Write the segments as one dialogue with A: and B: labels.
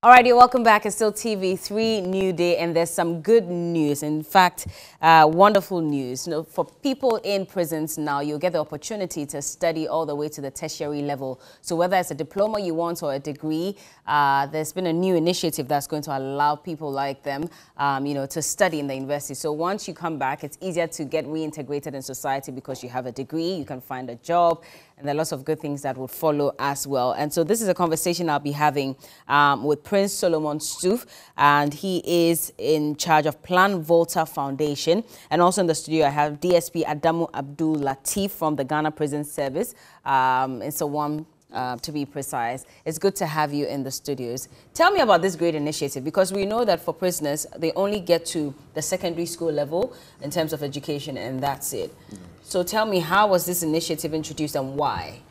A: Alrighty, welcome back. It's still TV3 New Day, and there's some good news. In fact, uh, wonderful news. You know, for people in prisons now, you'll get the opportunity to study all the way to the tertiary level. So whether it's a diploma you want or a degree, uh, there's been a new initiative that's going to allow people like them, um, you know, to study in the university. So once you come back, it's easier to get reintegrated in society because you have a degree, you can find a job, and there are lots of good things that will follow as well. And so this is a conversation I'll be having um, with Prince Solomon Stuf, and he is in charge of Plan Volta Foundation. And also in the studio, I have DSP Adamu Abdul Latif from the Ghana Prison Service. Um, it's a one uh, to be precise. It's good to have you in the studios. Tell me about this great initiative because we know that for prisoners, they only get to the secondary school level in terms of education and that's it. Mm. So tell me, how was this initiative introduced and why?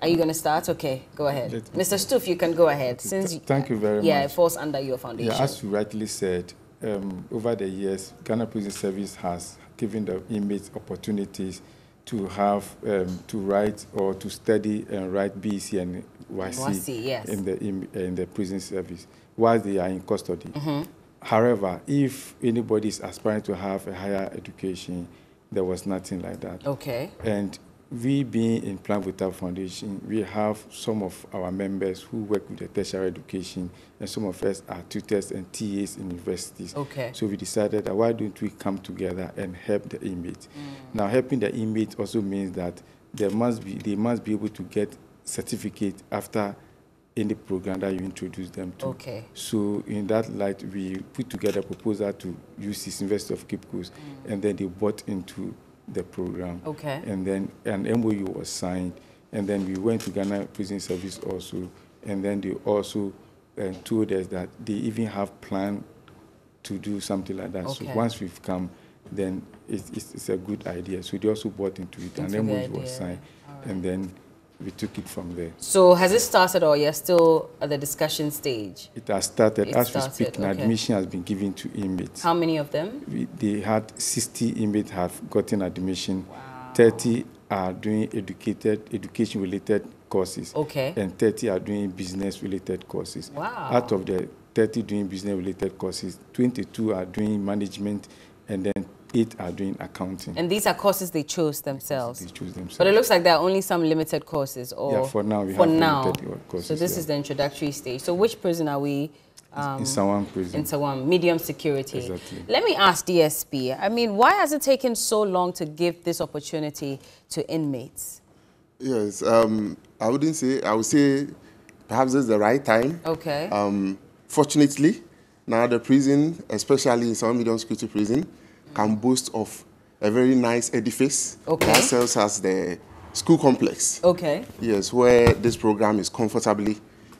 A: Are you going to start? Okay, go ahead. Mr. Stuf, you can go ahead.
B: Since Thank you very
A: yeah,
B: much.
A: Yeah, it falls under your foundation.
B: Yeah, as you rightly said, um, over the years, Ghana Prison Service has given the inmates opportunities to have, um, to write or to study and write BC and YC,
A: yes.
B: in, the, in, in, the prison service while they are in custody. Mm -hmm. However, if anybody is aspiring to have a higher education, there was nothing like that.
A: Okay.
B: And we being in Plan Volta Foundation, we have some of our members who work with the tertiary education, and some of us are tutors and TAs in universities.
A: Okay.
B: So we decided that why don't we come together and help the inmates? Mm. Now, helping the inmates also means that there must be, they must be able to get certificate after any program that you introduce them to.
A: Okay.
B: So in that light, we put together a proposal to use this University of Cape Coast, mm. and then they bought into the program.
A: Okay.
B: And then an MOU was signed, and then we went to Ghana Prison Service also, and then they also uh, told us that they even have plan to do something like that.
A: Okay.
B: So once we've come, then it's, it's, it's, a good idea. So they also bought into it, into and MOU was signed, right. and then we took it from there.
A: So has it started or you're still at the discussion stage?
B: It has started. It As started, we speak, okay. admission has been given to inmates.
A: How many of them?
B: We, they had 60 inmates have gotten admission. Wow. 30 are doing educated, education-related courses.
A: Okay.
B: And 30 are doing business-related courses.
A: Wow.
B: Out of the 30 doing business-related courses, 22 are doing management, and then eight are doing accounting.
A: And these are courses they chose themselves?
B: They choose themselves.
A: But it looks like there are only some limited courses. Or
B: yeah, for now we
A: for
B: have
A: now.
B: limited courses.
A: So this
B: yeah.
A: is the introductory stage. So which prison are we?
B: Um, in Nsawam prison.
A: In Nsawam, medium security.
B: Exactly.
A: Let me ask DSP, I mean, why has it taken so long to give this opportunity to inmates?
C: Yes, um, I wouldn't say, I would say perhaps it's the right time.
A: Okay.
C: Um, fortunately, now the prison, especially in some medium security prison, can boast of a very nice edifice
A: okay.
C: that serves as the school complex.
A: Okay.
C: Yes, where this program is comfortably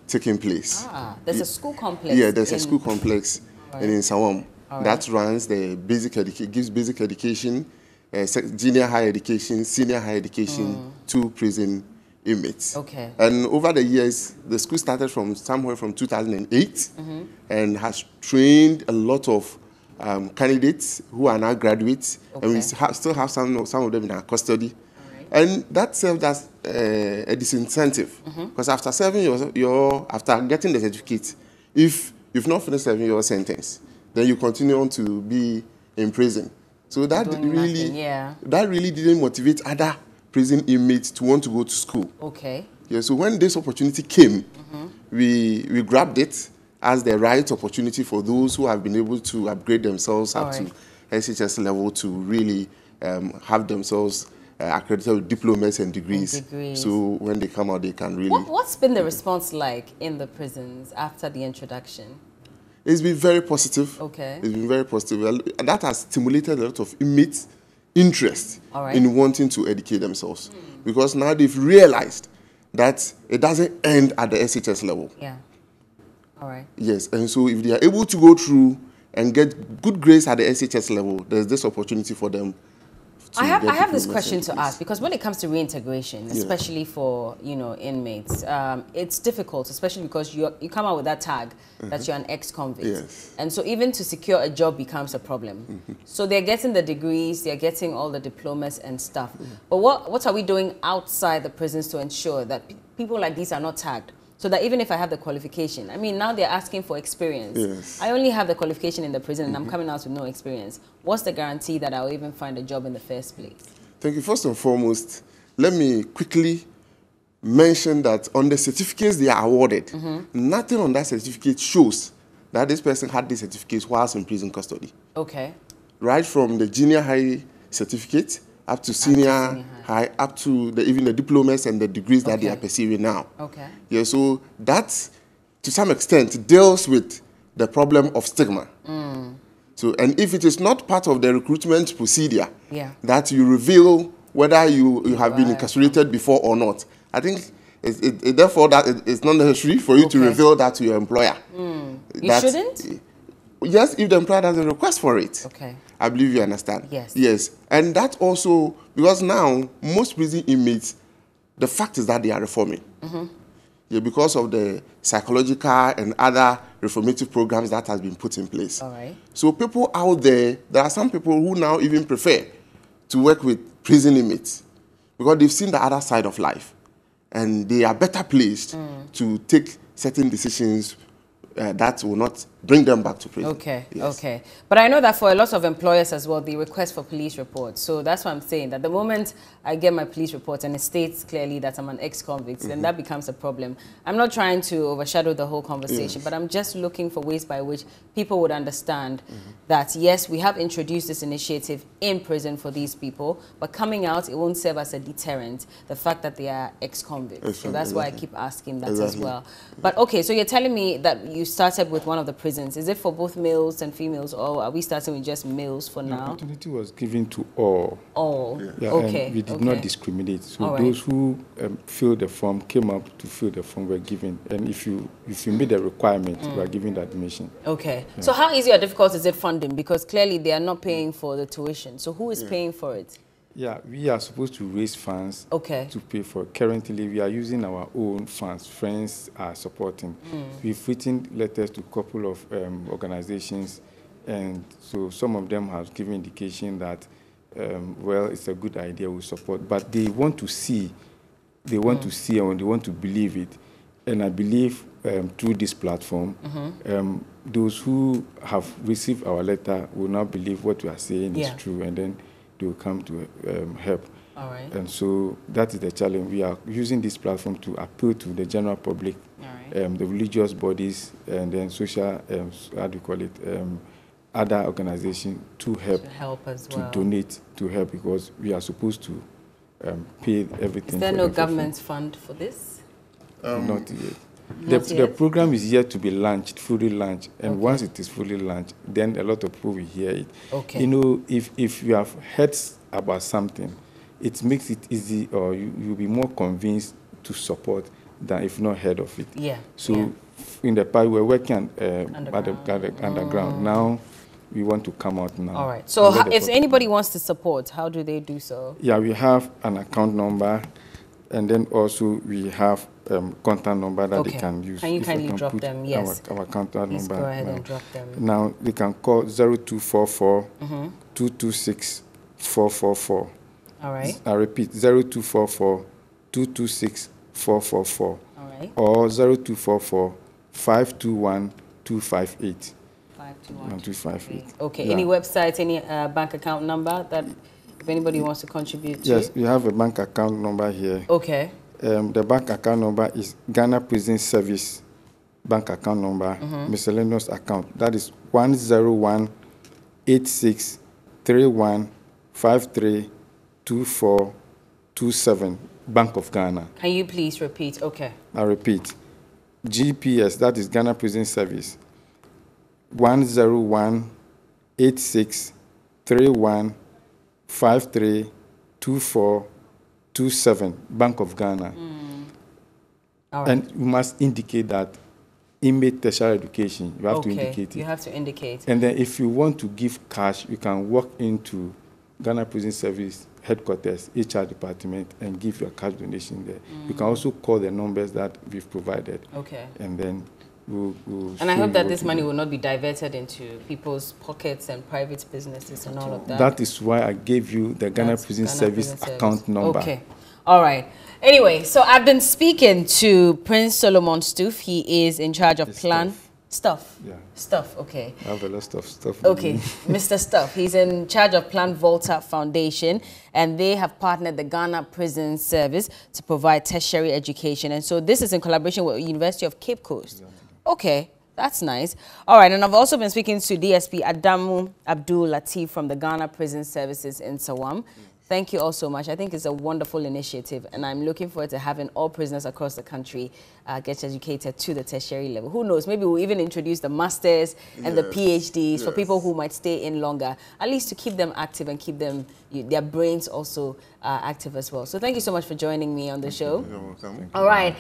C: taking place.
A: Ah, there's a school complex.
C: Yeah, there's a school complex right. in Nsawam right. that runs the basic education, gives basic education, uh, junior higher education, senior high education mm. to prison inmates.
A: Okay.
C: And over the years, the school started from somewhere from 2008 mm -hmm. and has trained a lot of um, candidates who are now graduates, okay. and we ha still have some, some of them in our custody. And that served as uh, a disincentive because mm -hmm. after serving your, your, after getting the certificate, if you've not finished serving your sentence, then you continue on to be in prison. So that
A: Doing
C: really,
A: nothing, yeah.
C: that really didn't motivate other prison inmates to want to go to school.
A: Okay.
C: Yeah. So when this opportunity came, mm -hmm. we we grabbed it as the right opportunity for those who have been able to upgrade themselves up right. to SHS level to really um, have themselves uh, accredited with diplomas and degrees.
A: and degrees.
C: So when they come out, they can really.
A: What, what's been the response like in the prisons after the introduction?
C: It's been very positive.
A: Okay.
C: It's been very positive. And that has stimulated a lot of inmates' interest right. in wanting to educate themselves. Mm. Because now they've realized that it doesn't end at the SHS level.
A: Yeah. All right.
C: Yes, and so if they are able to go through and get good grades at the SHS level, there's this opportunity for them.
A: I have I have this question to ask because when it comes to reintegration, especially yeah. for you know inmates, um, it's difficult, especially because you you come out with that tag that mm -hmm. you're an ex-convict,
C: yes.
A: and so even to secure a job becomes a problem. Mm -hmm. So they're getting the degrees, they're getting all the diplomas and stuff. Mm -hmm. But what what are we doing outside the prisons to ensure that people like these are not tagged? So that even if I have the qualification, I mean, now they're asking for experience.
C: Yes.
A: I only have the qualification in the prison and I'm mm-hmm. coming out with no experience. What's the guarantee that I'll even find a job in the first place?
C: Thank you. First and foremost, let me quickly mention that on the certificates they are awarded, mm-hmm. nothing on that certificate shows that this person had this certificate whilst in prison custody.
A: Okay.
C: Right from the junior high certificate up to senior,
A: senior
C: high. up to the, even the diplomas and the degrees that they are pursuing now.
A: Okay.
C: Yeah, so that to some extent deals with the problem of stigma. Mm. So, and if it is not part of the recruitment procedure
A: Yeah.
C: that you reveal whether you, you have been incarcerated before or not, I think it, it, therefore that it, it's not necessary for you to reveal that to your employer. Mm.
A: You
C: That-
A: shouldn't?
C: Yes, if the employer doesn't request for it.
A: Okay.
C: I believe you understand.
A: Yes.
C: Yes. And that also, because now most prison inmates, the fact is that they are reforming.
A: Mm-hmm.
C: Yeah, because of the psychological and other reformative programs that has been put in place.
A: All right.
C: So people out there, there are some people who now even prefer to work with prison inmates because they've seen the other side of life and they are better placed
A: Mm.
C: to take certain decisions uh, that will not bring them back to prison.
A: Okay,
C: Yes.
A: okay. But I know that for a lot of employers as well, they request for police reports. So that's what I'm saying, that the moment I get my police report and it states clearly that I'm an ex-convict, then mm-hmm. that becomes a problem. I'm not trying to overshadow the whole conversation, but I'm just looking for ways by which people would understand mm-hmm. that, yes, we have introduced this initiative in prison for these people, but coming out, it won't serve as a deterrent, the fact that they are ex-convicts. So
C: Exactly,
A: that's why I keep asking that as well. But okay, so you're telling me that you started with one of the prisons. Is it for both males and females, or are we starting with just males for
B: The
A: now?
B: opportunity was given to all.
A: All.
B: Yeah,
A: okay.
B: we did
A: okay.
B: not discriminate. So
A: All right.
B: those who um, filled the form came up to fill the form were given. And if you if you meet the requirement, you are
A: Mm.
B: given the admission.
A: Okay. So how easy or difficult is it funding? Because clearly they are not paying for the tuition. So who is paying for it?
B: Yeah, we are supposed to raise funds
A: Okay.
B: to pay for. it. Currently, we are using our own funds. Friends are supporting.
A: Mm.
B: We've written letters to a couple of um, organizations, and so some of them have given indication that, um, well, it's a good idea. We support, but they want to see, they want to see, and they want to believe it. And I believe um, through this platform, um, those who have received our letter will now believe what we are saying
A: Yeah.
B: is true, and then they will come to um, help.
A: All right.
B: And so that is the challenge. We are using this platform to appeal to the general public,
A: All right.
B: um, the religious bodies, and then social, um, how do you call it, um, other organizations to help,
A: To help as
B: to
A: well.
B: donate to help because we are supposed to um, pay everything.
A: Is
B: there
A: no
B: them
A: government fund for this?
B: Not yet. The, the program is yet to be launched, fully launched, and once it is fully launched, then a lot of people will hear it.
A: Okay.
B: You know, if, if you have heard about something, it makes it easy, or you you'll be more convinced to support than if not heard of it.
A: Yeah.
B: So
A: yeah.
B: in the past, we were working uh,
A: Underground.
B: at the underground. Now we want to come out now.
A: All right. So
B: and let
A: ho-
B: the
A: if anybody wants to support, how do they do so?
B: yeah, we have an account number, and then also we have um, contact number that
A: Okay.
B: they can use.
A: Can you kindly drop them? Yes.
B: Our, our contact
A: Please
B: number.
A: go ahead
B: now.
A: and drop them.
B: Now they can call 0244
A: Mm-hmm.
B: 226 444.
A: All right.
B: I repeat 0244 226 444
A: All right.
B: or 0244 521 258.
A: Five, two, one,
B: One,
A: two,
B: two, five,
A: three.
B: eight.
A: Okay.
B: Yeah.
A: Any website, any uh, bank account number that if anybody wants to contribute to?
B: Yes, we have a bank account number here.
A: Okay.
B: Um, the bank account number is Ghana Prison Service bank account number,
A: Mm-hmm.
B: miscellaneous account. That is 101 86 31 53 24 27, Bank of Ghana.
A: Can you please repeat? Okay.
B: I repeat, GPS, that is Ghana Prison Service, 101 86 31 53 24 27, Bank of Ghana. Mm.
A: All right.
B: And you must indicate that inmate tertiary education, you have
A: okay.
B: to indicate it.
A: You have to indicate.
B: And then if you want to give cash, you can walk into Ghana Prison Service headquarters, HR department, and give your cash donation there. You can mm. also call the numbers that we've provided,
A: Okay.
B: and then we'll. we'll
A: And I hope that this money will not be diverted into people's pockets and private businesses and all of that.
B: That is why I gave you the Ghana
A: That's
B: Prison
A: Ghana
B: Service
A: Prison Service.
B: account number.
A: Okay. All right. Anyway, so I've been speaking to Prince Solomon Stoof. He is in charge of
B: It's
A: plan
B: Stuff.
A: stuff.
B: Yeah.
A: Stuff. Okay.
B: I have a lot of stuff.
A: Okay. Mr. Stuff. He's in charge of Plan Volta Foundation, and they have partnered the Ghana Prison Service to provide tertiary education. And so this is in collaboration with University of Cape Coast. Okay, that's nice. All right, and I've also been speaking to DSP Adamu Abdul Latif from the Ghana Prison Services in Nsawam. Thank you all so much. I think it's a wonderful initiative, and I'm looking forward to having all prisoners across the country uh, get educated to the tertiary level. Who knows? Maybe we'll even introduce the masters and the
C: Yes,
A: PhDs for people who might stay in longer, at least to keep them active and keep them you, their brains also uh, active as well. So thank you so much for joining me on the show.
C: You're welcome.
A: All right.